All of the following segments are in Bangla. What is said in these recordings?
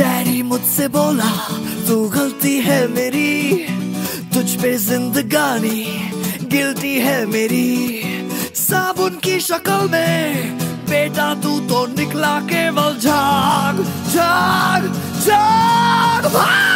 डैडी मुझसे बोला, तू गलती है मेरी, तुझ पे जिंदगानी गिलती है मेरी। साबुन की शक्ल में बेटा तू तो निकला केवल झाग झाग झाग, भाग।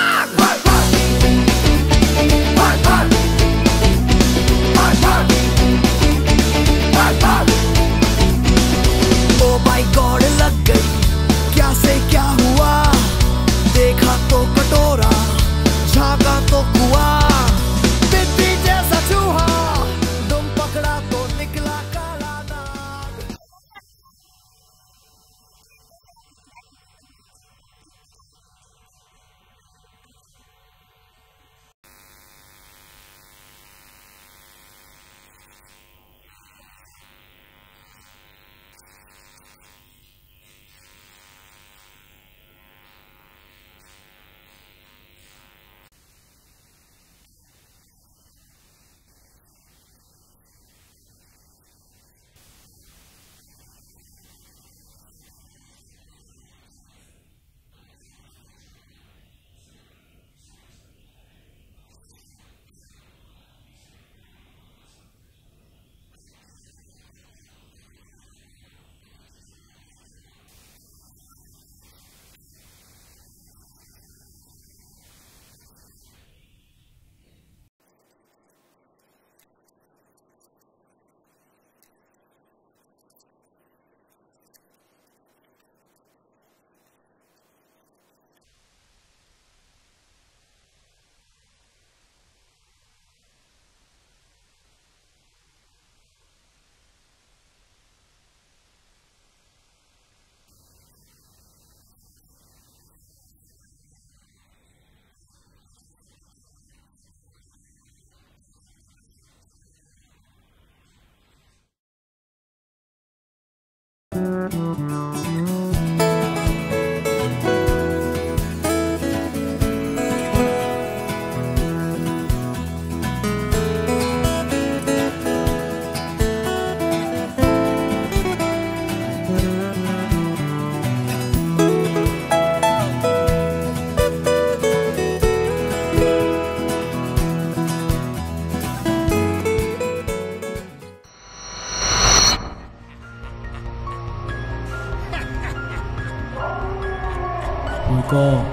সৈকত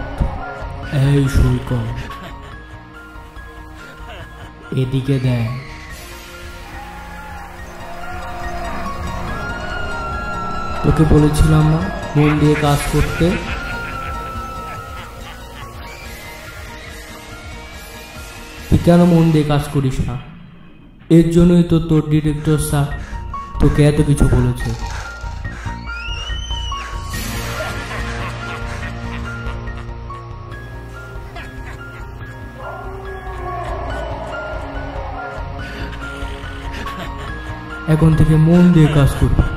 এই সৈকত। এদিকে দেখ। তোকে বলেছিলাম না, মন দিয়ে কাজ করতে? তুই কেন মন দিয়ে কাজ করিস না? এর জন্যই তো তোর ডিরেক্টর স্যার তোকে এত কিছু বলেছে। এখন থেকে মন দিয়ে কাজ করবি।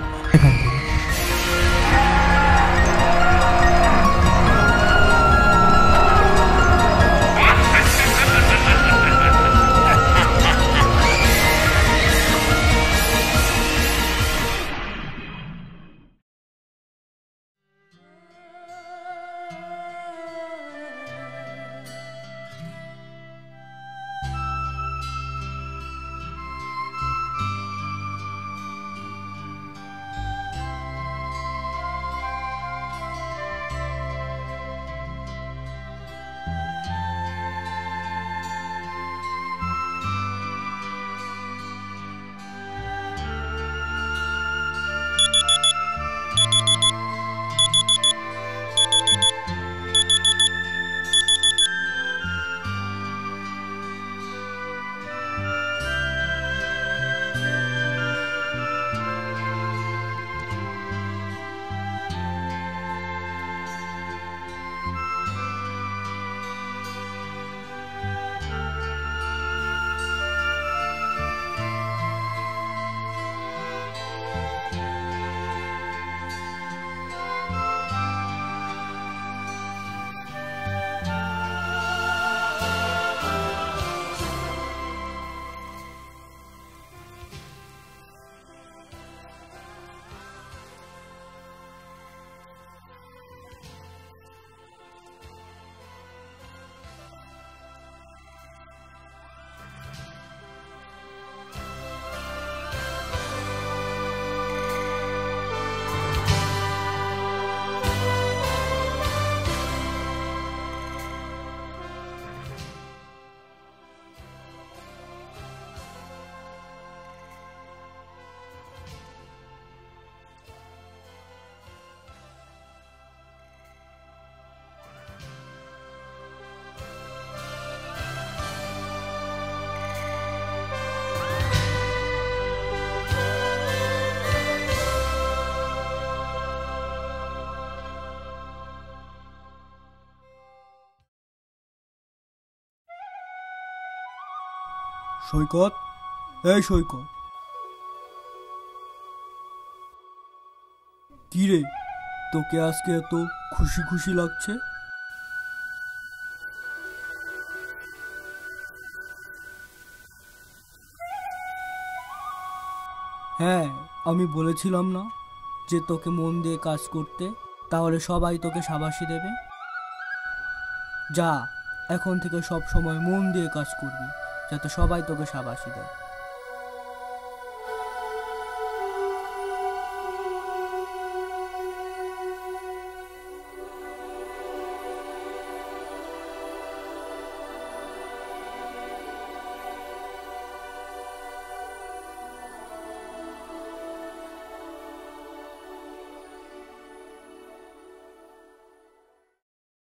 সৈকত? এই সৈকত। কি রে তোকে আজকে এত খুশি খুশি লাগছে? হ্যাঁ আমি বলেছিলাম না যে তোকে মন দিয়ে কাজ করতে, তাহলে সবাই তোকে সাবাসি দেবে। যা, এখন থেকে সব সময় মন দিয়ে কাজ করবি। যাতে সবাই তোকে সাবাসি দেয়।